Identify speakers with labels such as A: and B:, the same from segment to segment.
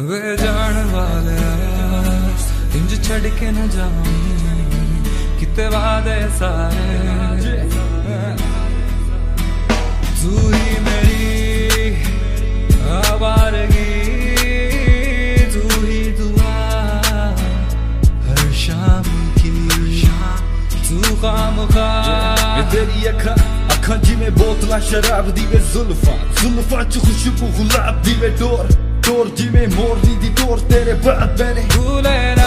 A: ਵੇ ਜਾਣ ਵਾਲਿਆ ਇੰਜ ਛੱਡ ਕੇ ਨਾ ਜਾਵੀਂ ਕਿਤੇ ਵਾਦੇ ਸਾਰੇ ਤੂੰ ਹੀ ਮੇਰੀ ਆਵਾਰਗੀ ਤੂੰ ਹੀ ਦੁਆ ਹਰ ਸ਼ਾਮ ਕੀ ਤੂੰ ਖਾਮਖਾ
B: ਤੇਰੀ ਅੱਖਾਂ ਅੱਖਾਂ ਜਿਵੇਂ ਬੋਤਲਾਂ ਸ਼ਰਾਬ ਦੀ ਵੇ ਜ਼ੁਲਫਾਂ ਜ਼ੁਲਫਾਂ ਚ ਖੁਸ਼ਬੂ ਗੁਲਾਬ ਦੀ ਵੇ ਡੋਰ ਤੋਰ ਜਿਵੇਂ ਮੋਰਨੀ ਦੀ ਤੋਰ ਤੇਰੇ ਬਾਤ ਮੈਨੇ
A: ਭੁਲੇ ਨਾ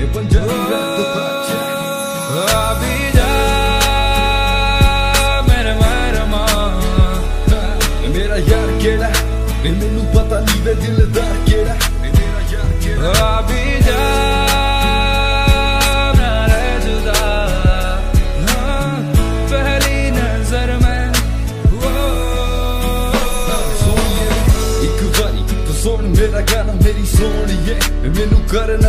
B: ਇਹ ਪੰਜਾਬੀ ਰੈਪ ਦਾ ਪਾਚਾ
A: ਆ ਵੀ ਜਾ ਮੇਰੇ ਮਰਮਾ
B: ਮੇਰਾ ਯਾਰ ਕਿਹੜਾ ਮੈਨੂੰ ਪਤਾ ਨਹੀਂ ਵੇ ਦਿਲਦਾਰ ਕਿਹੜਾ ਮੇਰਾ ਯਾਰ ਕਿਹੜਾ
A: ਆ ਵੀ
B: ਸੁਣ ਮੇਰਾ ਗਾਣਾ ਮੇਰੀ ਸੋਹਣੀਏ ਮੈਨੂੰ ਕਰਨਾ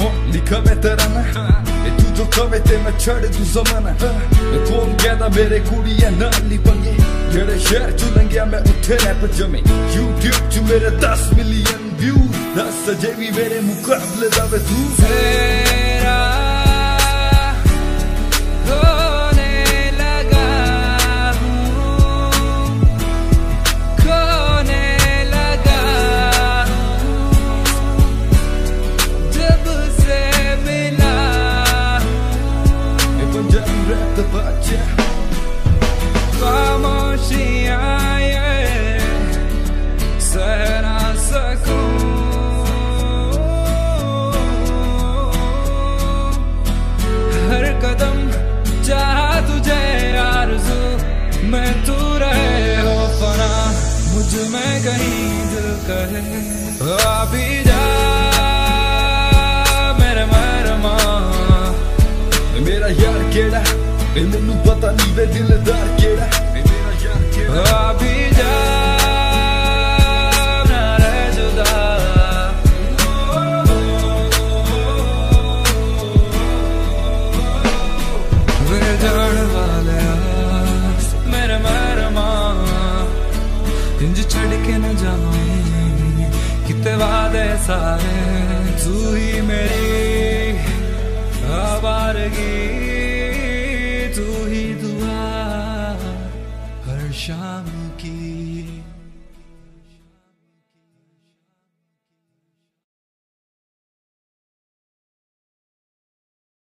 B: ਹੁਣ ਲਿਖਾ ਮੈਂ ਤਰਾਨਾ ਇਹ ਤੂੰ ਜੋ ਕਵੇ ਤੇ ਮੈਂ ਛੱਡ ਦੂ ਜ਼ਮਾਨਾ ਕੋਣ ਕਹਦਾ ਮੇਰੇ ਕੁੜੀਆਂ ਨਾਲ ਹੀ ਪੰਗੇ ਜਿਹੜੇ ਸ਼ਹਿਰ ਚ ਲੰਗਿਆ ਮੈਂ ਉੱਥੇ ਰਹਿ ਪਜਮੇ YouTube ਚ ਮੇਰੇ 10 ਮਿਲੀਅਨ ਵਿਊ ਦੱਸ ਜੇ ਵੀ ਮੇਰੇ ਮੁਕਾਬਲੇ ਦਾ ਵੇ ਤੂੰ
A: ਤੇਰਾ हर कदम चाह तुझे मैं तू रहे हो मुझ में कहीं दिल कहे अभी जा
B: ਏ ਮੈਨੂੰ ਪਤਾ ਨਹੀਂ ਵੇ ਦਿਲਦਾਰ ਕਿਹੜਾ ਏ ਮੇਰਾ ਯਾਰ ਕਿਹੜਾ
A: ਆ ਵੀ ਜਾ इंज छड़ के न जावे कितने वादे सारे तू ही मेरी शाम की